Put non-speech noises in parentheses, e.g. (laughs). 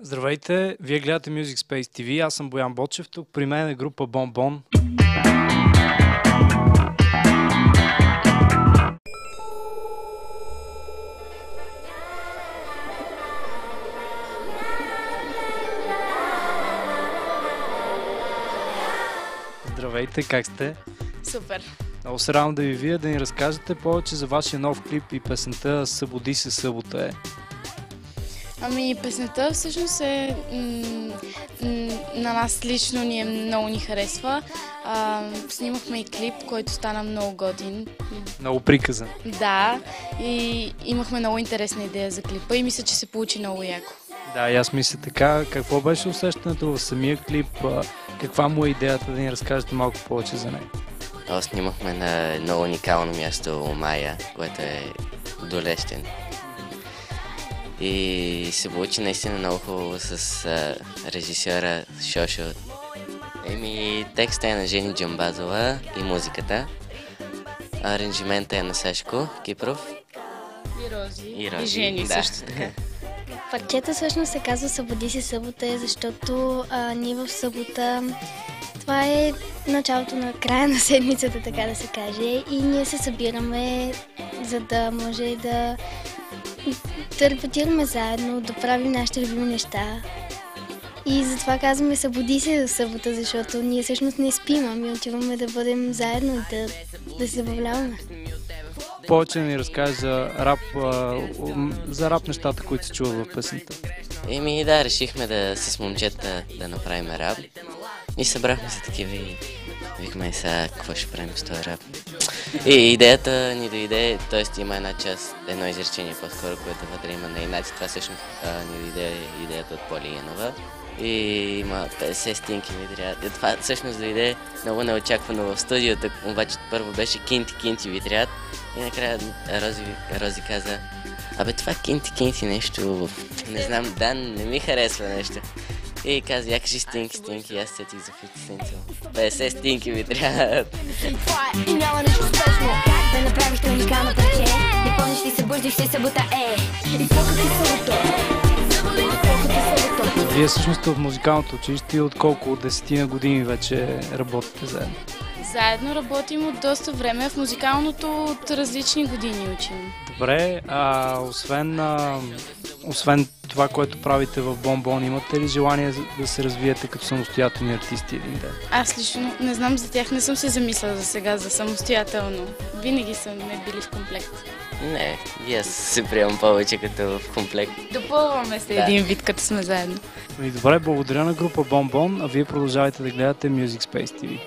Здравейте, вие гледате Music Space TV, аз съм Боян Бочев, тук при мен е група Бомбон. Здравейте, как сте? Супер. Много се радвам да ви видя, да ни разкажете повече за вашия нов клип и песента Събуди се събота е. Ами, песента всъщност е... м- м- на нас лично ни е много ни харесва. А, снимахме и клип, който стана много годин. Много приказан. Да, и имахме много интересна идея за клипа и мисля, че се получи много яко. Да, и аз мисля така. Какво беше усещането в самия клип? Каква му е идеята да ни разкажете малко повече за нея? Снимахме на едно уникално място Майя, което е долещен. И се получи наистина много хубаво с а, режисьора Шошо. Еми, текстът е на Жени Джамбазова и музиката. Аранжимента е на Сашко Кипров. И Рози. И Рози, И Жени да. също така. (laughs) Парчета всъщност се казва Събуди се събота, защото а, ние в събота това е началото на края на седмицата, така да се каже. И ние се събираме, за да може да, да репетираме заедно, да правим нашите любими неща. И затова казваме събуди се в събота, защото ние всъщност не спим, ами отиваме да бъдем заедно и да, да се забавляваме. Повече ни разкаже за рап, за рап нещата, които се чуват в песента. Еми да, решихме да с момчета да направим рап. И събрахме се такива и викаме сега какво ще правим с този рап. И идеята ни дойде, т.е. има една част, едно изречение по-скоро, което вътре има на инати. Това всъщност ни дойде идеята от Поли Янова. И има 50 стинки ми трябва. Това всъщност дойде много неочаквано в студиото, обаче първо беше кинти, кинти ви трябва. И накрая Рози, Рози каза, Абе, това кинти, кинти нещо, не знам, да, не ми харесва нещо. И каза, я кажи стинки, стинки, и аз сетих за 50 Cent. 50 стинки ми трябва. Това е и няма нищо спешно Как да направиш парче Не помниш ли се събота е И какво като събота И какво като събота Вие всъщност сте от музикалното училище и от колко от десетина години вече работите заедно. Заедно работим от доста време. В музикалното от различни години учим. Добре, а освен, а, освен това, което правите в Бомбон, имате ли желание да се развиете като самостоятелни артисти един ден? Аз лично не знам за тях, не съм се замисляла за сега за самостоятелно. Винаги са ме били в комплект. Не, и аз се приемам повече като в комплект. Допълваме се Да. един вид, като сме заедно. И добре, благодаря на група Бомбон, а вие продължавайте да гледате Music Space TV.